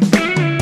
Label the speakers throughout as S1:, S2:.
S1: Bye.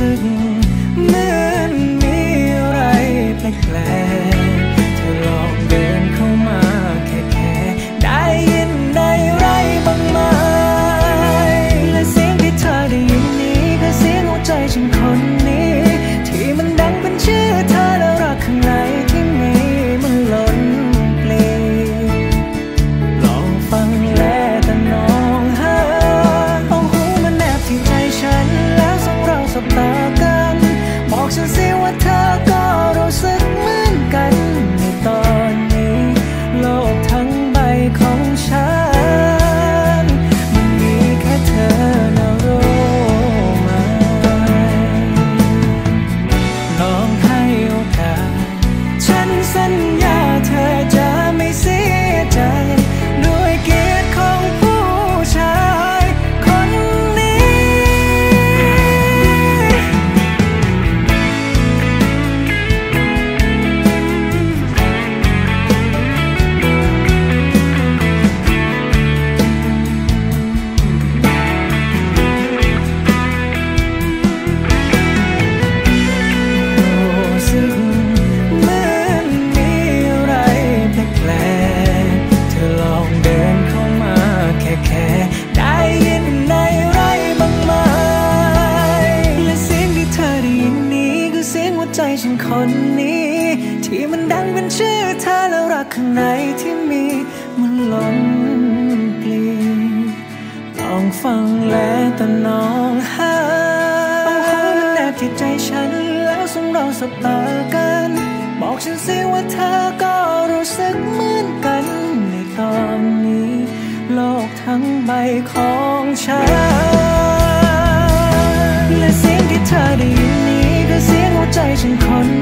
S1: certain ฉันคนนี้ ที่มันดังเป็นชื่อเธอแล้วรักข้างในที่มีมันล้นปลีลองฟังแลแต่นองหาเอาหัวมันแนบที่ใจฉันแล้วสงเราสบตากัน บอกฉันสิว่าเธอก็รู้สึกเหมือนกันในตอนนี้ โลกทั้งใบของฉัน ฉันคน